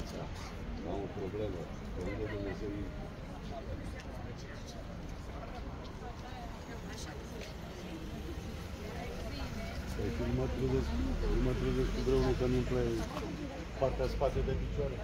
viața. Am o problemă. Că unde Dumnezeu intră. Păi și mă trezesc, mă trezesc cu vreunul că nu-mi plăie partea spate de picioare.